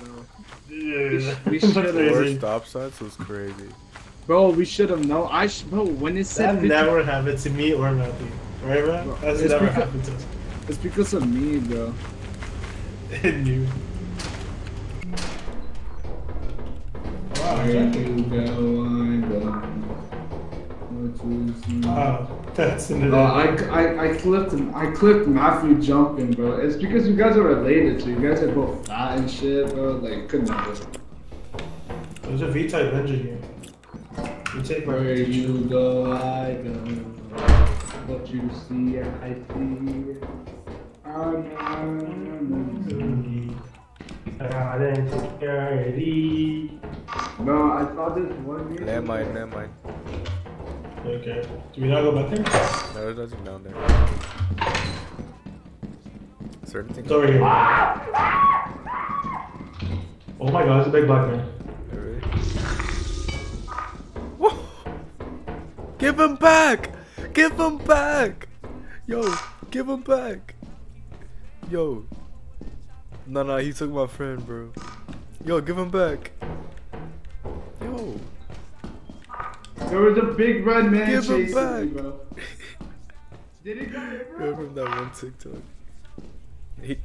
bro. Dude, we that's should've- Four crazy. stop signs was crazy. Bro, we should have known. I sh- bro, when it said That 50 never happened to me or Matthew. Right, man? Bro, That's it's never because- happened to us. it's because of me, bro. It knew. Wow, Where exactly. you go, I go. What you see? Wow, that's an Oh, I, I, I clipped him. I clipped Matthew jumping, bro. It's because you guys are related, so you guys are both fat and shit, bro. Like, could never. There's a V-type engine here. You take my Where you go, I go. What you see, I see. Mm-hmm. Bro, I saw this one video. Landmine, landmine. Okay. Do we not go back there? No, there's nothing down there. Is there anything? It's over here. Oh my god, it's a big black man. Really? Whoa! Give him back! Give him back! Yo, give him back! Yo. No, no, he took my friend, bro. Yo, give him back. There was a big red man Give him chasing back. me, bro. Did he bro? Remember that one TikTok? He?